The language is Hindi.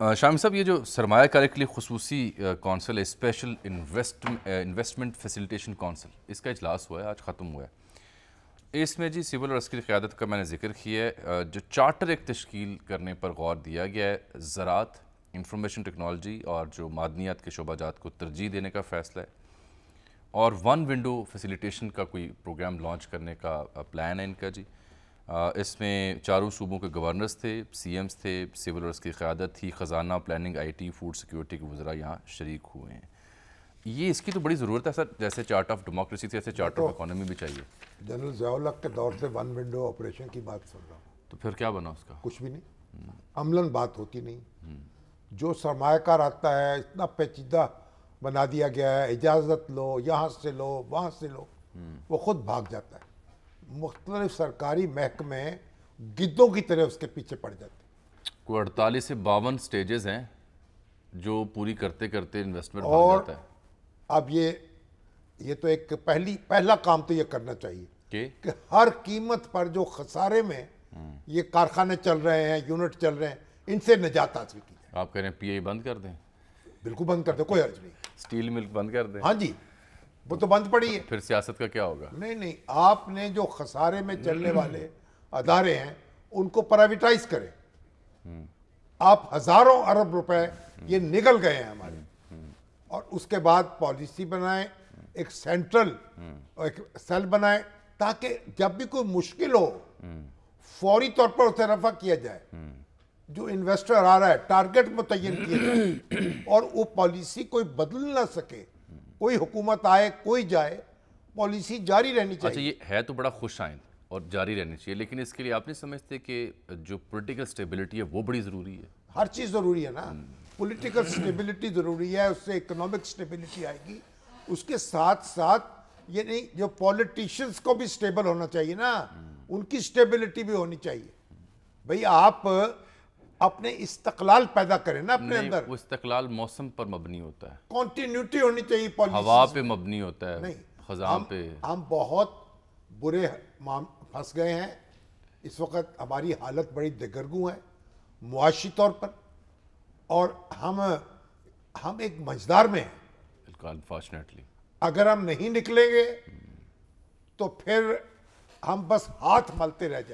शाम साहब, ये जो सरमाकारी के लिए खसूसी कौंसिल है special invest investment facilitation council, इसका इजलास हुआ है, आज ख़त्म हुआ है। इसमें जी सिविल और अस्करी क़्यादत का मैंने ज़िक्र किया है जो चार्टर एक तश्कील करने पर गौर दिया गया है, ज़रात इंफॉर्मेशन टेक्नोलॉजी और जो मादनियात के शोबाजात को तरजीह देने का फ़ैसला है, और वन विंडो फैसिलिटेशन का कोई प्रोग्राम लॉन्च करने का प्लान है इनका जी। इसमें चारों सूबों के गवर्नर्स थे सी एम्स थे सिविल और उसकी क़्यादत थी ख़जाना planning I T food security के वजरा यहाँ शरीक हुए हैं। ये इसकी तो बड़ी ज़रूरत है सर जैसे चार्ट ऑफ़ डेमोक्रेसी थी ऐसे चार्ट ऑफ़ इकोनॉमी भी चाहिए। जनरल जयालक के दौर से वन विंडो ऑपरेशन की बात सुन रहा हूँ। तो फिर क्या बना उसका? कुछ भी नहीं। अमलन बात होती नहीं। जो सरमाकार आता है इतना पेचीदा बना दिया गया है इजाज़त लो यहाँ से लो वहाँ से लो वो खुद भाग जाता है। मुख्तलिफ़ सरकारी महकमे गिद्धों की तरह उसके पीछे पड़ जाते कोई अड़तालीस से बावन स्टेजेस हैं जो पूरी करते करते इन्वेस्टमेंट और जाता है। अब ये ये तो एक पहली पहला काम तो ये करना चाहिए कि, कि हर कीमत पर जो खसारे में ये कारखाने चल रहे हैं यूनिट चल रहे हैं इनसे निजात हासिल की जाए। आप कह रहे हैं पीआई बंद कर दें। बिल्कुल बंद कर दे कोई अर्ज़ नहीं। स्टील मिल्क बंद कर दें। हाँ जी। वो तो बंद पड़ी है। फिर सियासत का क्या होगा? नहीं नहीं आपने जो खसारे में चलने वाले अदारे हैं उनको प्राइवेटाइज करें। आप हज़ारों अरब रुपए ये निकल गए हैं हमारे। और उसके बाद पॉलिसी बनाएँ एक सेंट्रल एक सेल बनाएँ ताकि जब भी कोई मुश्किल हो फौरी तौर पर उसे रफा किया जाए। जो इन्वेस्टर आ रहा है टारगेट मुतयन किया जाए। और वो पॉलिसी कोई बदल ना सके। कोई हुकूमत आए कोई जाए पॉलिसी जारी रहनी अच्छा, चाहिए। अच्छा ये है तो बड़ा खुश आइंद और जारी रहनी चाहिए लेकिन इसके लिए आप नहीं समझते कि जो पॉलिटिकल स्टेबिलिटी है वो बड़ी ज़रूरी है। हर चीज़ ज़रूरी है ना। पॉलिटिकल स्टेबिलिटी ज़रूरी है उससे इकोनॉमिक स्टेबिलिटी आएगी। उसके साथ साथ ये नहीं जो पॉलिटिशियंस को भी स्टेबल होना चाहिए ना उनकी स्टेबिलिटी भी होनी चाहिए। भाई आप अपने इस्तकलाल पैदा करें ना अपने अंदर। वो इस्तकलाल मौसम पर मबनी होता है। कॉन्टिन्यूटी होनी चाहिए हवा पे मबनी होता है नहीं खजा पे। हम बहुत बुरे फंस गए हैं। इस वक्त हमारी हालत बड़ी दिगरगू है मुआशी तौर पर। और हम हम एक मजदार में हैं। अनफॉर्चुनेटली अगर हम नहीं निकलेंगे तो फिर हम बस हाथ मलते रह जाए।